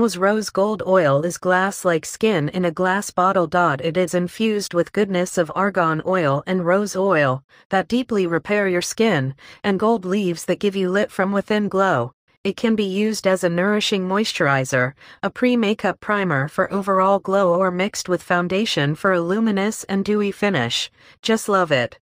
was rose gold oil is glass like skin in a glass bottle. It is infused with goodness of argan oil and rose oil that deeply repair your skin, and gold leaves that give you lit from within glow. It can be used as a nourishing moisturizer, a pre-makeup primer for overall glow or mixed with foundation for a luminous and dewy finish. Just love it.